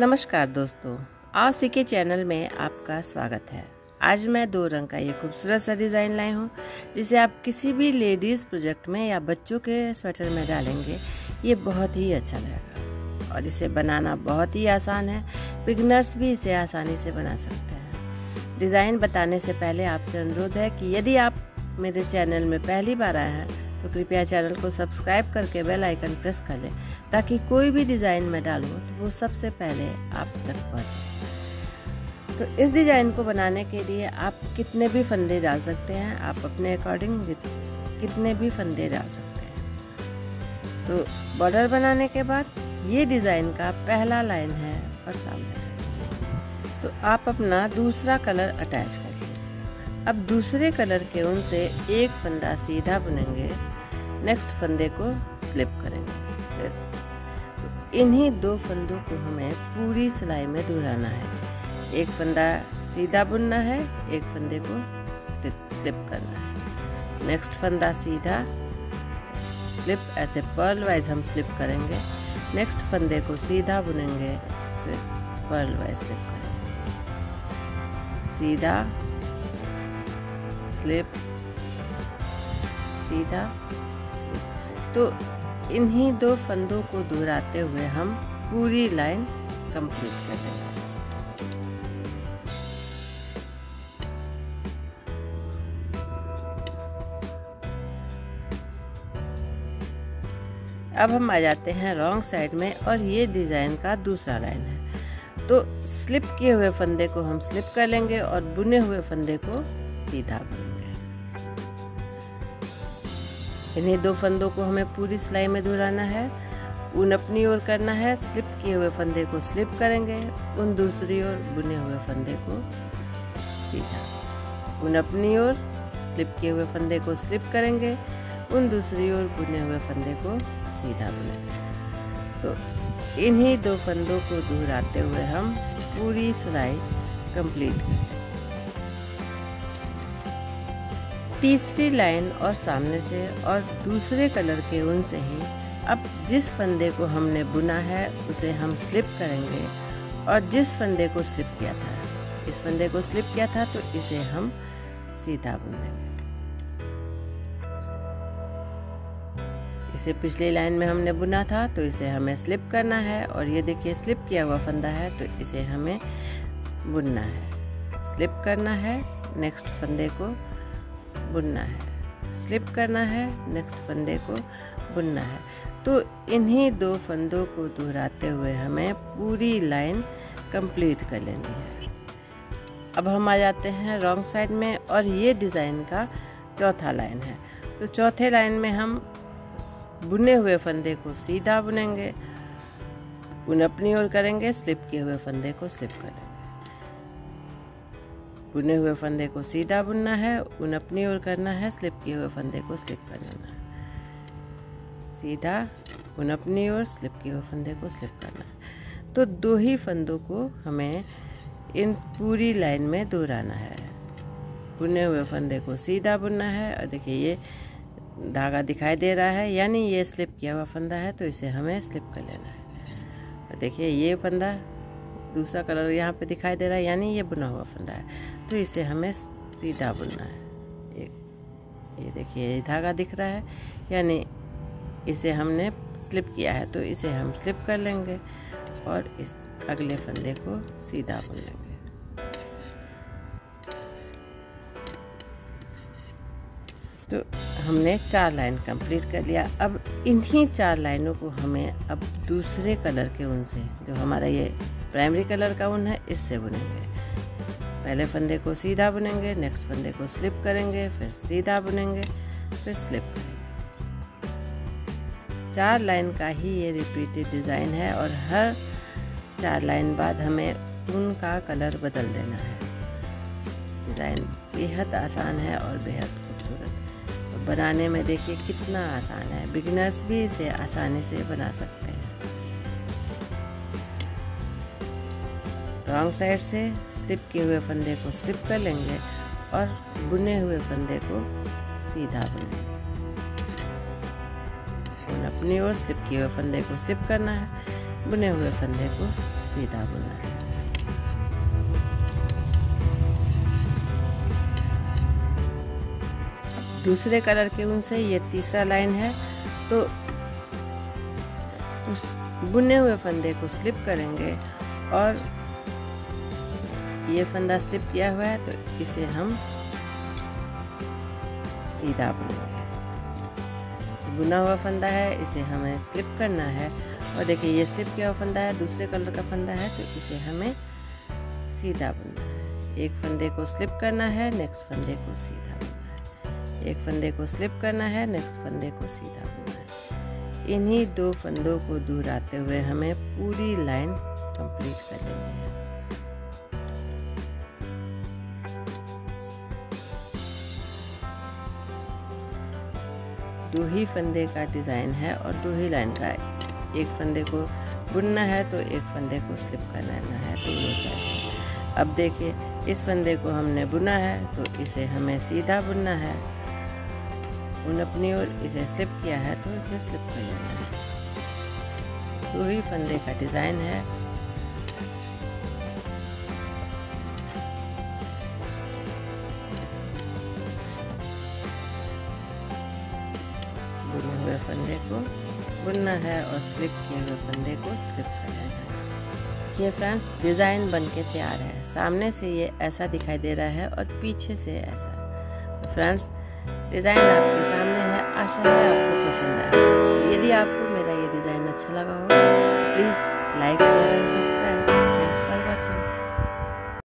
नमस्कार दोस्तों आओ सीके चैनल में आपका स्वागत है। आज मैं दो रंग का ये खूबसूरत सा डिज़ाइन लाई हूँ, जिसे आप किसी भी लेडीज़ प्रोजेक्ट में या बच्चों के स्वेटर में डालेंगे, ये बहुत ही अच्छा लगेगा। और इसे बनाना बहुत ही आसान है बिगनर्स भी इसे आसानी से बना सकते हैं। डिज़ाइन बताने से पहले आपसे अनुरोध है कि यदि आप मेरे चैनल में पहली बार आए हैं तो कृपया चैनल को सब्सक्राइब करके बेल आइकन प्रेस कर लें, ताकि कोई भी डिज़ाइन मैं डालूँ तो वो सबसे पहले आप तक पहुँचे। तो इस डिज़ाइन को बनाने के लिए आप कितने भी फंदे डाल सकते हैं, आप अपने अकॉर्डिंग कितने भी फंदे डाल सकते हैं। तो बॉर्डर बनाने के बाद ये डिज़ाइन का पहला लाइन है और सामने से। तो आप अपना दूसरा कलर अटैच कर। अब दूसरे कलर के ऊन से एक फंदा सीधा बुनेंगे। नेक्स्ट फंदे को स्लिप करेंगे। फिर इन्हीं दो फंदों को हमें पूरी सिलाई में दोहराना है। एक फंदा सीधा बुनना है, एक फंदे को स्लिप करना है। नेक्स्ट फंदा सीधा स्लिप ऐसे पर्ल वाइज हम स्लिप करेंगे। नेक्स्ट फंदे को सीधा बुनेंगे, फिर पर्ल वाइज स्लिप करेंगे। सीधा स्लिप। सीधा स्लिप। तो इन्हीं दो फंदों को दोहराते हुए हम पूरी लाइन कंप्लीट कर। देंगे अब हम आ जाते हैं रॉन्ग साइड में और ये डिज़ाइन का दूसरा लाइन है। तो स्लिप किए हुए फंदे को हम स्लिप कर लेंगे और बुने हुए फंदे को सीधा बुनेंगे इन्हीं दो फंदों को हमें पूरी सिलाई में दोहराना है। ऊन अपनी ओर करना है, स्लिप किए हुए फंदे को स्लिप करेंगे उन दूसरी ओर बुने हुए फंदे को। सीधा। उन अपनी ओर स्लिप किए हुए फंदे को स्लिप करेंगे उन दूसरी ओर बुने हुए फंदे को सीधा बुनेंगे तो इन्हीं दो फंदों को दोहराते हुए हम पूरी सिलाई कंप्लीट करें तीसरी लाइन और सामने से और दूसरे कलर के ऊन से ही अब जिस फंदे को हमने बुना है, उसे हम स्लिप करेंगे। और जिस फंदे को स्लिप किया था, इस फंदे को स्लिप किया था तो इसे हम सीधा बुन देंगे इसे पिछली लाइन में हमने बुना था तो इसे हमें स्लिप करना है। और ये देखिए, स्लिप किया हुआ फंदा है तो इसे हमें बुनना है। स्लिप करना है, नेक्स्ट फंदे को बुनना है। स्लिप करना है नेक्स्ट फंदे को बुनना है। तो इन्हीं दो फंदों को दोहराते हुए हमें पूरी लाइन कंप्लीट कर लेनी है। अब हम आ जाते हैं रॉन्ग साइड में और ये डिज़ाइन का चौथा लाइन है। तो चौथे लाइन में हम बुने हुए फंदे को सीधा बुनेंगे उन अपनी ओर करेंगे स्लिप किए हुए फंदे को स्लिप करेंगे। बुने हुए फंदे को सीधा बुनना है, उन अपनी ओर करना है, स्लिप किए हुए फंदे को स्लिप कर लेना है। सीधा उन अपनी ओर, स्लिप किए हुए फंदे को स्लिप करना है। तो दो ही फंदों को हमें इन पूरी लाइन में दोहराना है। बुने हुए फंदे को सीधा बुनना है, और देखिए ये धागा दिखाई दे रहा है, यानी ये स्लिप किया हुआ फंदा है तो इसे हमें स्लिप कर लेना है। और देखिए ये फंदा दूसरा कलर यहाँ पे दिखाई दे रहा है, यानी ये बुना हुआ फंदा है। तो इसे हमें सीधा बुनना है। ये ये देखिए, ये धागा दिख रहा है, यानी इसे हमने स्लिप किया है तो इसे हम स्लिप कर लेंगे और इस अगले फंदे को सीधा बुन लेंगे। तो हमने चार लाइन कंप्लीट कर लिया। अब इन्हीं चार लाइनों को हमें अब दूसरे कलर के ऊन से जो हमारा ये प्राइमरी कलर का ऊन है, इससे बुनेंगे। पहले फंदे को सीधा बुनेंगे नेक्स्ट फंदे को स्लिप करेंगे, फिर सीधा बुनेंगे, फिर स्लिप करेंगे। चार लाइन का ही ये रिपीटेड डिज़ाइन है और हर चार लाइन बाद हमें ऊन का कलर बदल देना है। डिज़ाइन बेहद आसान है और बेहद खूबसूरत तो बनाने में देखिए कितना आसान है। बिगिनर्स भी इसे आसानी से बना सकते हैं। रॉन्ग साइड से स्लिप किए हुए फंदे को स्लिप कर लेंगे और बुने हुए फंदे को सीधा बुनेंगे अपनी ओर स्लिप किए हुए फंदे को स्लिप करना है, बुने हुए फंदे को सीधा बुनना है। दूसरे कलर के ऊन से ये तीसरा लाइन है तो उस बुने हुए फंदे को स्लिप करेंगे और ये फंदा स्लिप किया हुआ है तो इसे हम सीधा बुनेंगे। बुना हुआ फंदा है, इसे हमें स्लिप करना है। और देखिए, ये स्लिप किया हुआ फंदा है, दूसरे कलर का फंदा है तो इसे हमें सीधा बुनना है। एक फंदे को स्लिप करना है, नेक्स्ट फंदे को सीधा बुनना है। एक फंदे को स्लिप करना है, नेक्स्ट फंदे को सीधा बुनना है। इन्हीं दो फंदों को दूर आते हुए हमें पूरी लाइन कंप्लीट करनी है। दो ही फंदे का डिज़ाइन है और दो ही लाइन का एक फंदे को बुनना है तो एक फंदे को स्लिप करना है तो ये साइज़ अब देखिए, इस फंदे को हमने बुना है तो इसे हमें सीधा बुनना है। उन अपनी ओर इसे स्लिप किया है तो इसे स्लिप कर लेना है। दो ही फंदे का डिज़ाइन है बुने हुए फंदे को, बुनना है और स्लिप किए हुए फंदे को स्लिप करना है। ये फ्रेंड्स डिज़ाइन बन के तैयार है। सामने से ये ऐसा दिखाई दे रहा है और पीछे से ऐसा। फ्रेंड्स डिज़ाइन आपके सामने है। आशा है आपको पसंद आया। यदि आपको मेरा ये डिज़ाइन अच्छा लगा हो please like share and subscribe